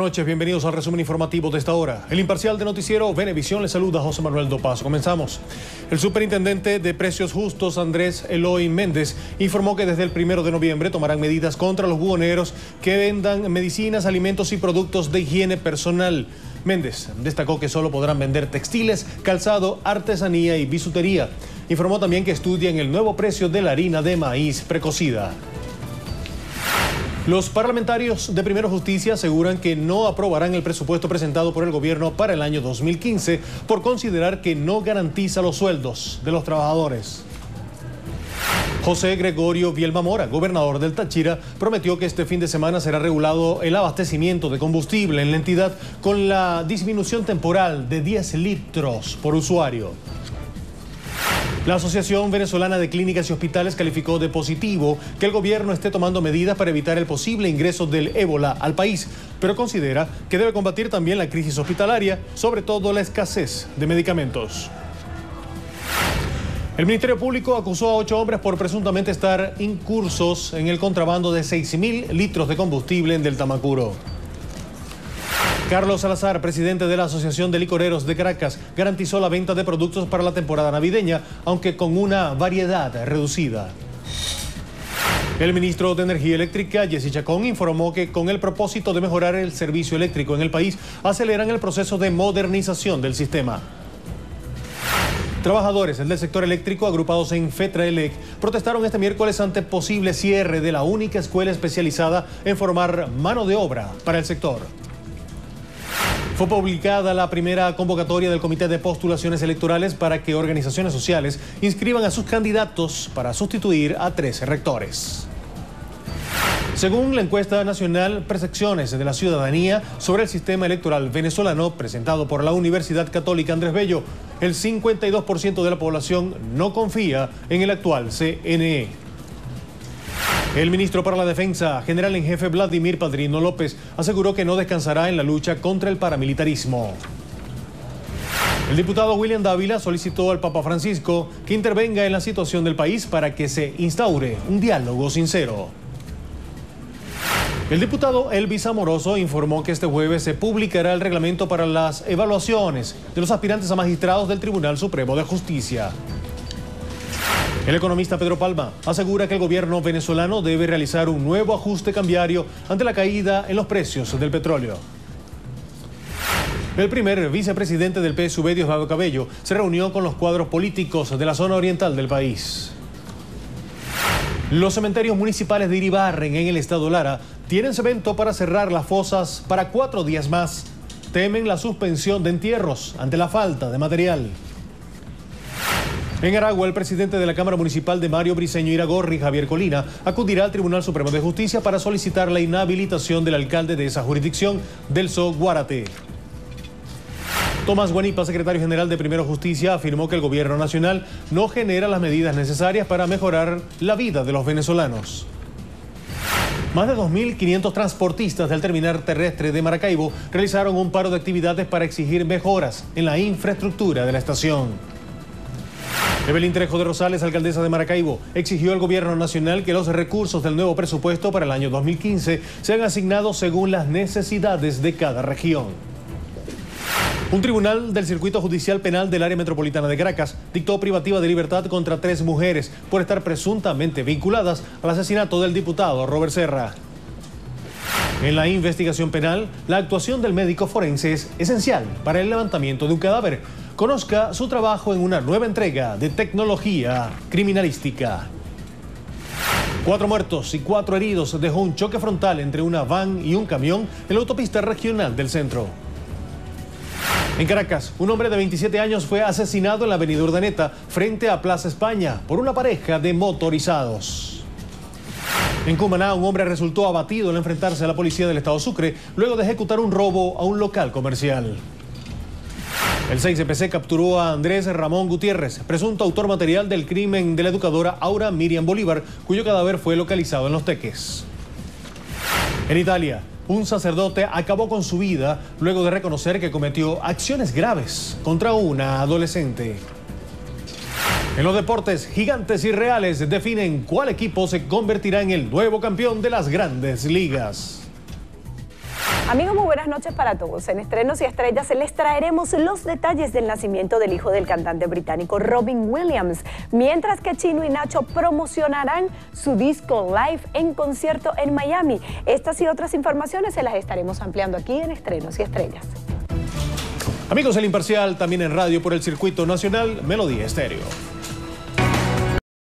Buenas noches, bienvenidos al resumen informativo de esta hora. El imparcial de noticiero Venevisión le saluda José Manuel Dopazo. Comenzamos. El superintendente de Precios Justos, Andrés Eloy Méndez, informó que desde el primero de noviembre tomarán medidas contra los buhoneros que vendan medicinas, alimentos y productos de higiene personal. Méndez destacó que solo podrán vender textiles, calzado, artesanía y bisutería. Informó también que estudian el nuevo precio de la harina de maíz precocida. Los parlamentarios de Primero Justicia aseguran que no aprobarán el presupuesto presentado por el gobierno para el año 2015 por considerar que no garantiza los sueldos de los trabajadores. José Gregorio Vielma Mora, gobernador del Táchira, prometió que este fin de semana será regulado el abastecimiento de combustible en la entidad con la disminución temporal de 10 litros por usuario. La Asociación Venezolana de Clínicas y Hospitales calificó de positivo que el gobierno esté tomando medidas para evitar el posible ingreso del ébola al país, pero considera que debe combatir también la crisis hospitalaria, sobre todo la escasez de medicamentos. El Ministerio Público acusó a ocho hombres por presuntamente estar incursos en el contrabando de 6.000 litros de combustible en Del Tamacuro. Carlos Salazar, presidente de la Asociación de Licoreros de Caracas, garantizó la venta de productos para la temporada navideña, aunque con una variedad reducida. El ministro de Energía Eléctrica, Jesse Chacón, informó que con el propósito de mejorar el servicio eléctrico en el país, aceleran el proceso de modernización del sistema. Trabajadores del sector eléctrico agrupados en FETRAELEC protestaron este miércoles ante posible cierre de la única escuela especializada en formar mano de obra para el sector. Fue publicada la primera convocatoria del Comité de Postulaciones Electorales para que organizaciones sociales inscriban a sus candidatos para sustituir a tres rectores. Según la encuesta nacional Percepciones de la Ciudadanía sobre el sistema electoral venezolano presentado por la Universidad Católica Andrés Bello, el 52% de la población no confía en el actual CNE. El ministro para la Defensa, general en jefe Vladimir Padrino López, aseguró que no descansará en la lucha contra el paramilitarismo. El diputado William Dávila solicitó al Papa Francisco que intervenga en la situación del país para que se instaure un diálogo sincero. El diputado Elvis Amoroso informó que este jueves se publicará el reglamento para las evaluaciones de los aspirantes a magistrados del Tribunal Supremo de Justicia. El economista Pedro Palma asegura que el gobierno venezolano debe realizar un nuevo ajuste cambiario ante la caída en los precios del petróleo. El primer vicepresidente del PSV, Diosdado Cabello, se reunió con los cuadros políticos de la zona oriental del país. Los cementerios municipales de Iribarren, en el estado Lara, tienen cemento para cerrar las fosas para cuatro días más. Temen la suspensión de entierros ante la falta de material. En Aragua, el presidente de la Cámara Municipal de Mario Briceño Iragorri, Javier Colina, acudirá al Tribunal Supremo de Justicia para solicitar la inhabilitación del alcalde de esa jurisdicción, Delso Guárate. Tomás Guanipa, secretario general de Primero Justicia, afirmó que el gobierno nacional no genera las medidas necesarias para mejorar la vida de los venezolanos. Más de 2.500 transportistas del terminal terrestre de Maracaibo realizaron un paro de actividades para exigir mejoras en la infraestructura de la estación. Evelyn Trejo de Rosales, alcaldesa de Maracaibo, exigió al gobierno nacional que los recursos del nuevo presupuesto para el año 2015 sean asignados según las necesidades de cada región. Un tribunal del Circuito Judicial Penal del Área Metropolitana de Caracas dictó privativa de libertad contra tres mujeres por estar presuntamente vinculadas al asesinato del diputado Robert Serra. En la investigación penal, la actuación del médico forense es esencial para el levantamiento de un cadáver, Conozca su trabajo en una nueva entrega de tecnología criminalística. Cuatro muertos y cuatro heridos dejó un choque frontal entre una van y un camión en la autopista regional del centro. En Caracas, un hombre de 27 años fue asesinado en la avenida Urdaneta frente a Plaza España por una pareja de motorizados. En Cumaná, un hombre resultó abatido al enfrentarse a la policía del estado Sucre luego de ejecutar un robo a un local comercial. El 6CPC capturó a Andrés Ramón Gutiérrez, presunto autor material del crimen de la educadora Aura Miriam Bolívar, cuyo cadáver fue localizado en Los Teques. En Italia, un sacerdote acabó con su vida luego de reconocer que cometió acciones graves contra una adolescente. En los deportes, gigantes y reales definen cuál equipo se convertirá en el nuevo campeón de las grandes ligas. Amigos, muy buenas noches para todos. En Estrenos y Estrellas les traeremos los detalles del nacimiento del hijo del cantante británico Robin Williams, mientras que Chino y Nacho promocionarán su disco live en concierto en Miami. Estas y otras informaciones se las estaremos ampliando aquí en Estrenos y Estrellas. Amigos, el imparcial también en radio por el circuito nacional Melodía Estéreo.